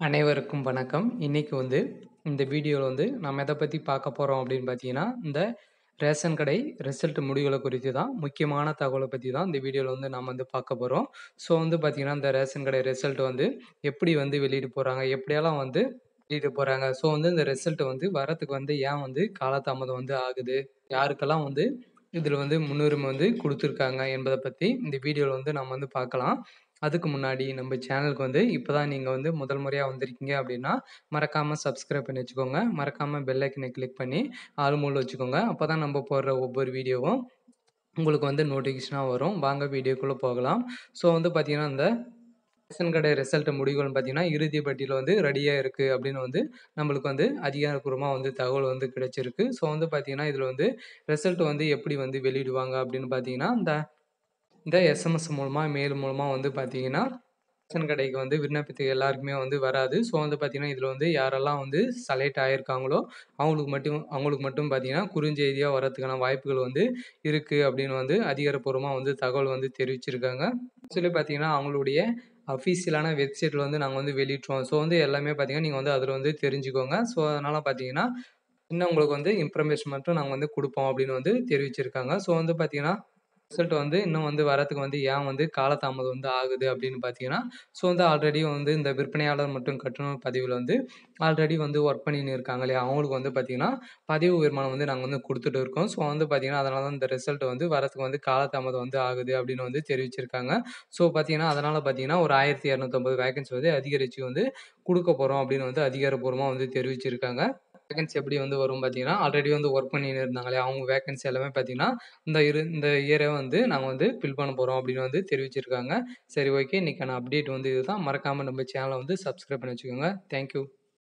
அனைவருக்கும் வணக்கம். இன்றைக்கி வந்து இந்த வீடியோவில் வந்து நம்ம எதை பற்றி பார்க்க போகிறோம் அப்படின்னு பார்த்தீங்கன்னா, இந்த ரேஷன் கடை ரிசல்ட் முடிவுகளை குறித்து தான் முக்கியமான தகவலை பற்றி தான் இந்த வீடியோவில் வந்து நம்ம வந்து பார்க்க போகிறோம் ஸோ வந்து பார்த்திங்கன்னா இந்த ரேஷன் கடை ரிசல்ட் வந்து எப்படி வந்து வெளியிட போகிறாங்க எப்படியெல்லாம் வந்து வெளியிட போகிறாங்க ஸோ வந்து இந்த ரிசல்ட் வந்து வரதுக்கு வந்து ஏன் வந்து காலதாமதம் வந்து ஆகுது? யாருக்கெல்லாம் வந்து இதில் வந்து முன்னுரிமை வந்து கொடுத்துருக்காங்க என்பதை பற்றி இந்த வீடியோவில் வந்து நம்ம வந்து பார்க்கலாம். அதுக்கு முன்னாடி நம்ம சேனலுக்கு வந்து இப்போ தான் நீங்கள் வந்து முதல் முறையாக வந்திருக்கீங்க அப்படின்னா, மறக்காமல் சப்ஸ்கிரைப் பண்ணி வச்சுக்கோங்க. மறக்காமல் பெல் ஐக்கன கிளிக் பண்ணி ஆள் மோட்ல வச்சுக்கோங்க. அப்பதான் நம்ம போடுற ஒவ்வொரு வீடியோவும் உங்களுக்கு வந்து நோட்டிஃபிகேஷனாக வரும். வாங்க வீடியோக்குள்ளே போகலாம். ஸோ வந்து பார்த்தீங்கன்னா, இந்த ரேஷன் கடை ரிசல்ட் முடிவுகள்னு பார்த்தீங்கன்னா, இறுதி பட்டியல் வந்து ரெடியாக இருக்குது அப்படின்னு வந்து நம்மளுக்கு வந்து அதிகாரப்பூர்வமாக வந்து தகவல் வந்து கிடைச்சிருக்கு. ஸோ வந்து பார்த்தீங்கன்னா, இதில் வந்து ரிசல்ட் வந்து எப்படி வந்து வெளியிடுவாங்க அப்படின்னு பார்த்தீங்கன்னா, இந்த இந்த எஸ்எம்எஸ் மூலமாக மெயில் மூலமாக வந்து பார்த்தீங்கன்னா, ரேஷன் கடைக்கு வந்து விண்ணப்பித்து எல்லாருக்குமே வந்து வராது. ஸோ வந்து பார்த்தீங்கன்னா, இதில் வந்து யாரெல்லாம் வந்து செலக்ட் ஆகியிருக்காங்களோ அவங்களுக்கு மட்டும் அவங்களுக்கு மட்டும் பார்த்தீங்கன்னா, குறுஞ்செய்தியாக வரதுக்கான வாய்ப்புகள் வந்து இருக்குது அப்படின்னு வந்து அதிகாரப்பூர்வமாக வந்து தகவல் வந்து தெரிவிச்சிருக்காங்க. ஆக்சுவலி பார்த்தீங்கன்னா, அவங்களுடைய அஃபீஷியலான வெப்சைட்டில் வந்து நாங்கள் வந்து வெளியிட்டுருவோம். ஸோ வந்து எல்லாமே பார்த்தீங்கன்னா, நீங்கள் வந்து அதில் வந்து தெரிஞ்சுக்கோங்க. ஸோ அதனால் பார்த்தீங்கன்னா, இன்னும் உங்களுக்கு வந்து இன்ஃபர்மேஷன் மட்டும் நாங்கள் வந்து கொடுப்போம் அப்படின்னு வந்து தெரிவிச்சிருக்காங்க. ஸோ வந்து பார்த்தீங்கன்னா, ரிசல்ட் வந்து இன்னும் வந்து வரதுக்கு வந்து ஏன் வந்து காலதாமதம் வந்து ஆகுது அப்படின்னு பார்த்தீங்கன்னா, ஸோ வந்து ஆல்ரெடி வந்து இந்த விற்பனையாளர் மற்றும் கட்டுநர் பதிவில் வந்து ஆல்ரெடி வந்து ஒர்க் பண்ணின்னு இருக்காங்க இல்லையா? அவங்களுக்கு வந்து பார்த்தீங்கன்னா, பதிவு உயர்மானம் வந்து நாங்கள் வந்து கொடுத்துட்டு இருக்கோம். ஸோ வந்து பார்த்தீங்கன்னா, அதனால தான் இந்த ரிசல்ட் வந்து வரதுக்கு வந்து காலதாமதம் வந்து ஆகுது அப்படின்னு வந்து தெரிவிச்சிருக்காங்க. ஸோ பார்த்தீங்கன்னா, அதனால் பார்த்தீங்கன்னா, ஒரு ஆயிரத்தி இரநூத்தம்பது வேகன்சி வந்து அதிகரித்து வந்து கொடுக்க போகிறோம் அப்படின்னு வந்து அதிகாரப்பூர்வமாக வந்து தெரிவிச்சிருக்காங்க. வேகன்சி எப்படி வந்து வரும் பார்த்தீங்கன்னா, ஆல்ரெடி வந்து ஒர்க் பண்ணின்னு இருந்தாங்களே அவங்க வேகன்சி எல்லாமே பார்த்தீங்கன்னா, இந்த இரு இந்த இயரே வந்து நாங்கள் வந்து ஃபில் பண்ண போகிறோம் அப்படின்னு வந்து தெரிவிச்சிருக்காங்க. சரி ஓகே. இன்னைக்கான அப்டேட் வந்து இதுதான். மறக்காமல் நம்ம சேனலை வந்து சப்ஸ்கிரைப் பண்ணி வச்சுக்கோங்க. Thank you.